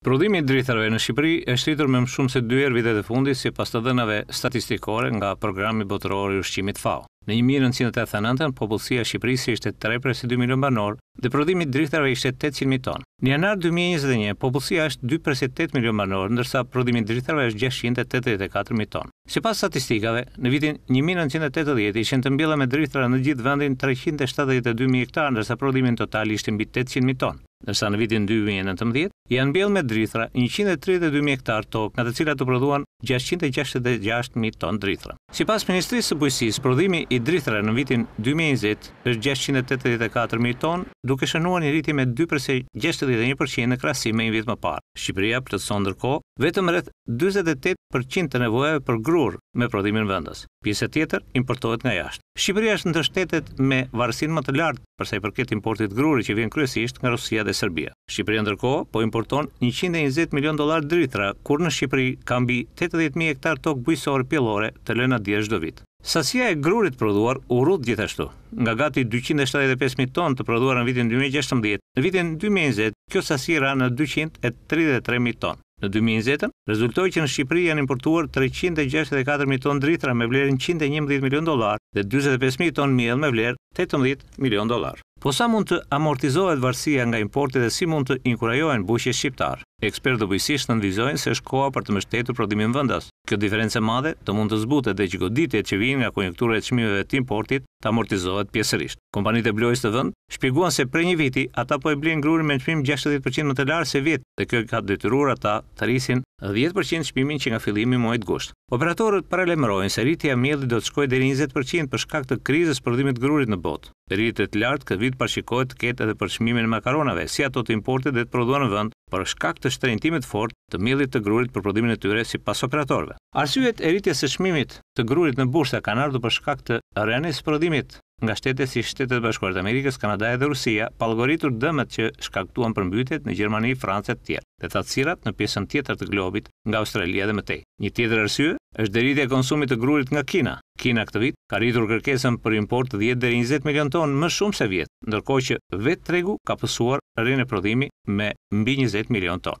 Prodhimi i drithërave në Shqipëri është rritur me më shumë se dy herë vitet e fundit sipas të dhënave statistikore nga Programi Botëror i Ushqimit FAO. Në një mijë e nëntëqind e tetëdhjetë e nëntë, popullsia e Shqipërisë ishte tre presi dy milionë banorë dhe prodhimi i drithërave ishte tetëqind mijë tonë. Në janar dy mijë e njëzet e një, popullsia është dy presi tetë milionë banorë, ndërsa prodhimi i drithërave është gjashtëqind e tetëdhjetë e katër mijë tonë. Sipas statistikave, në vitin një mijë e nëntëqind e tetëdhjetë ishin të mbjella me drithëra në gjithë vendin treqind e shtatëdhjetë e dy mijë hektarë ndërsa prodhimi në total ishte mbi tetëqind mijë ton, ndërsa në vitin dy mijë e nëntëmbëdhjetë janë mbjellë me drithëra njëqind e tridhjetë e dy mijë hektarë tokë nga të cilat u prodhuan gjashtëqind e gjashtëdhjetë e gjashtë mijë ton drithëra. Sipas Ministrisë së Bujqësisë, prodhimi i drithërave në vitin dy mijë e njëzet është gjashtëqind e tetëdhjetë e katër mijë ton, duke shënuar një rritje me dy presje gjashtëdhjetë e një për qind në krahasim me një vit më parë. Shqipëria plotëson ndërkohë vetëm rreth dyzet e tetë për qind të nevojave për grurë me prodhimin vendas. Pjesa tjetër importohet nga jashtë. Shqipëria është ndër shtetet me varësinë më të lartë për sa i përket importit gruri që vjen kryesisht nga Rusia dhe Serbia. Shqipëria ndërkohë po importon njëqind e njëzet milionë dollarë drithëra, kur në Shqipëri ka mbi tetëdhjetë mijë hektarë tokë bujqësore pjellore të lëna djerrë çdo vit. Sasia e grurit të prodhuar u rrudh gjithashtu. Nga gati dyqind e shtatëdhjetë e pesë mijë tonë të prodhuara në vitin dy mijë e gjashtëmbëdhjetë, në vitin dy mijë e njëzet kjo sasi ra në dyqind e tridhjetë e tre mijë tonë. Në dy mijë e njëzet, rezultoi që në Shqipëri janë importuar treqind e gjashtëdhjetë e katër mijë tonë drithëra me vlerën njëqind e njëmbëdhjetë milionë dollarë dhe dyzet e pesë mijë tonë miell me vlerë tetëmbëdhjetë milionë dollarë. Po sa mund të amortizohet varësia nga importi dhe si mund të inkurajohen bujqet shqiptarë? Ekspertë të bujqësisë nënvizojnë se është koha për të mbështetur prodhimin vendas. Kjo diferencë e madhe të mund të zbutet dhe që goditjet që vijnë nga konjunktura e çmimeve të importit të amortizohet pjesërisht. Kompanitë e blojës në vend shpjeguan se prej një viti ata po e blejnë grurin me çmim gjashtëdhjetë për qind më të lartë se vjet dhe kjo i ka detyruar ata të rrisin dhjetë për qind çmimin që nga fillimi i muajit gusht. Operatorët paralajmërojnë se rritja e miellit do të shkojë deri njëzet për qind për shkak të krizës së prodhimit të grurit në botë. Rritje të lartë këtë vit parashikohet të ketë edhe për çmimin e makaronave, si ato të importit dhe të prodhuar në vend, për shkak të shtrenjtimit të fortë të miellit të grurit për prodhimin e tyre sipas operatorëve. Arsyet e rritjes së çmimit të grurit në bursa kanë ardhur për shkak të rënies së prodhimit nga shtete si Shtetet e Bashkuara të Amerikës, Kanadaja dhe Rusia, pa llogaritur dëmet që shkaktuan përmbytjet në Gjermani, Francë e të tjerë, dhe thatësirat në pjesën tjetër të globit, nga Australia dhe më tej. Një tjetër arsye është dhe rritja e konsumit të grurit nga Kina, Kina këtë vit ka rritur kërkesën për import dhjetë deri njëzet milionë tonë më shumë se vjet, ndërkohë që vetë tregu ka pësuar rënie në prodhim me mbi njëzet milionë tonë.